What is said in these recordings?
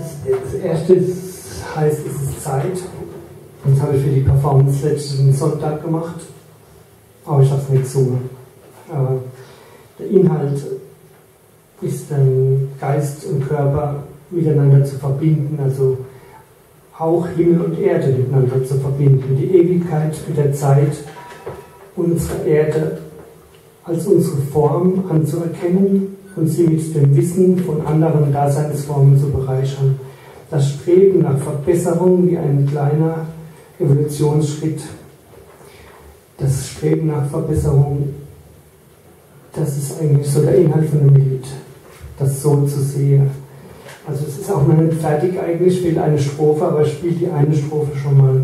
Das, erste heißt, es ist Zeit. Das habe ich für die Performance letzten Sonntag gemacht. Aber ich habe es nicht gesungen. Aber der Inhalt ist dann Geist und Körper miteinander zu verbinden, also auch Himmel und Erde miteinander zu verbinden, die Ewigkeit mit der Zeit unserer Erde als unsere Form anzuerkennen und sie mit dem Wissen von anderen Daseinsformen zu bereichern. Das Streben nach Verbesserung wie ein kleiner Evolutionsschritt, das Streben nach Verbesserung, das ist eigentlich so der Inhalt von dem Lied, das so zu sehen. Also es ist auch noch nicht fertig eigentlich, fehlt eine Strophe, aber ich spiele die eine Strophe schon mal.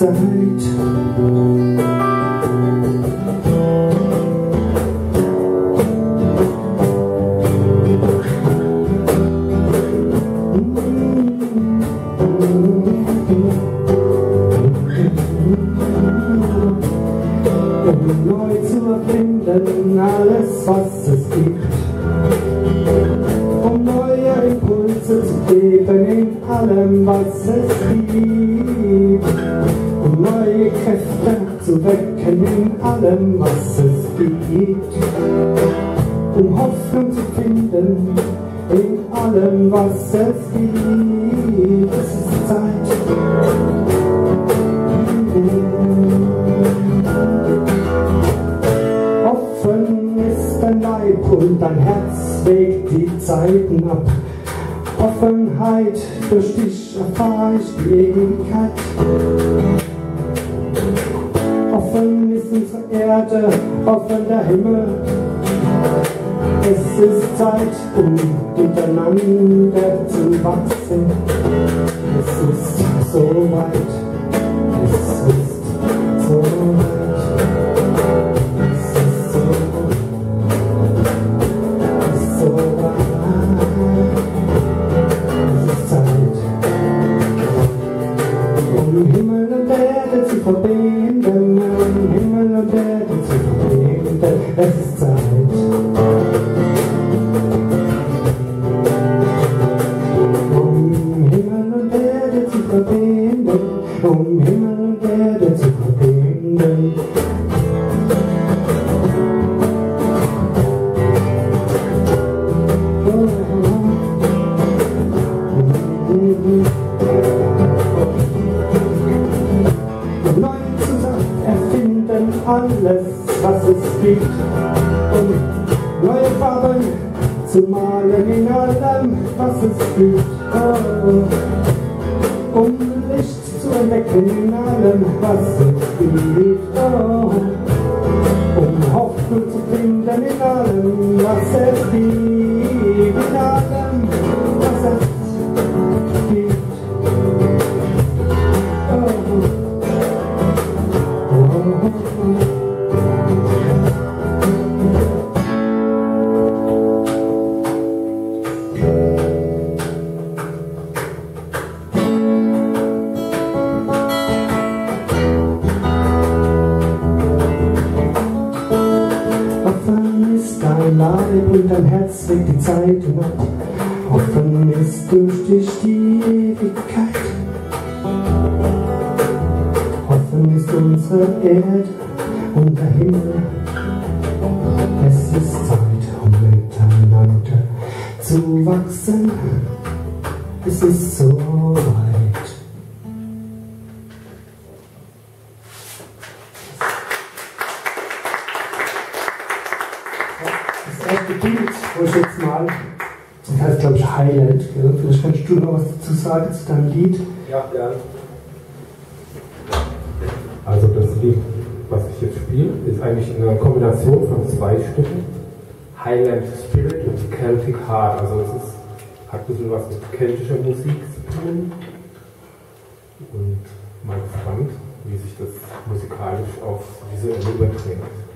Um neu zu erfinden alles, was es gibt. Allem, was es gibt. Um Hoffnung zu finden in allem, was es gibt. Es ist Zeit. Offen ist dein Leib und dein Herz wägt die Zeiten ab. Offenheit, durch dich erfahre ich die Ewigkeit. Offen ist unsere Erde, offen der Himmel. Es ist Zeit, um miteinander zu wachsen. Es ist so weit, was es gibt. Und neue Farben zu malen in allem, was es gibt. Oh, um Licht zu entdecken in allem, was es gibt. Oh, um Hoffnung zu finden in allem, was es gibt. Zeit. Offen ist durch die Ewigkeit. Offen ist unsere Erde und der Himmel. Es ist Zeit, um miteinander zu wachsen. Es ist so weit. Bild, wo ich jetzt mal, das heißt glaube ich Highlight, gell? vielleicht kannst du noch was dazu sagen zu deinem Lied. Ja, gerne. Also das Lied, was ich jetzt spiele, ist eigentlich eine Kombination von zwei Stücken. Highland Spirit und Celtic Heart, also es ist, hat ein bisschen was mit keltischer Musik zu tun. Und mal gespannt, wie sich das musikalisch aufs Visuelle überträgt.